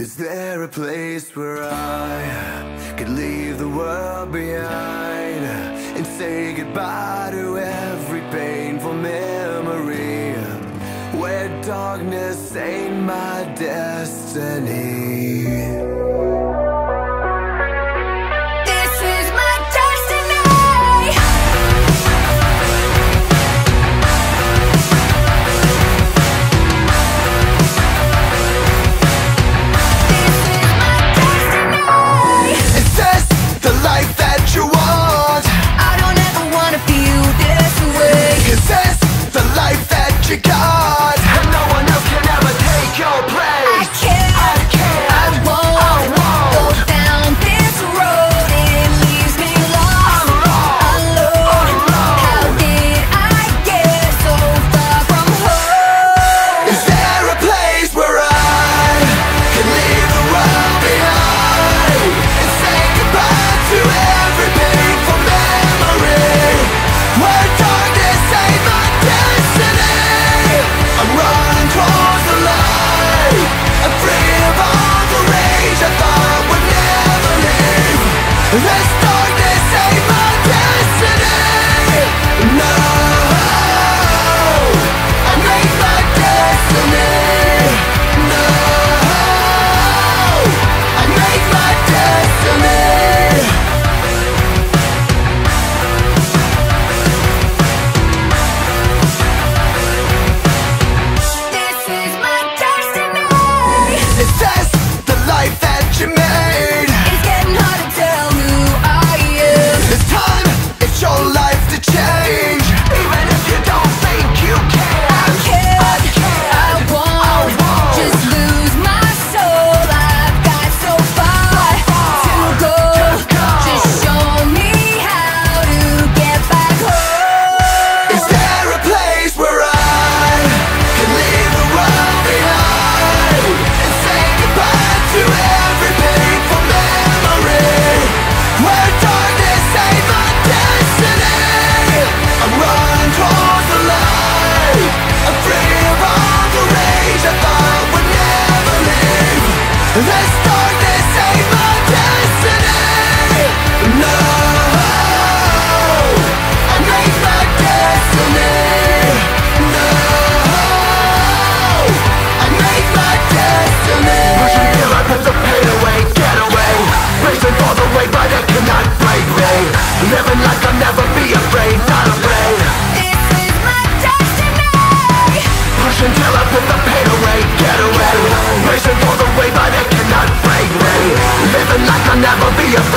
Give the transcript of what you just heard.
Is there a place where I could leave the world behind and say goodbye to every painful memory where darkness ain't my destiny? never be afraid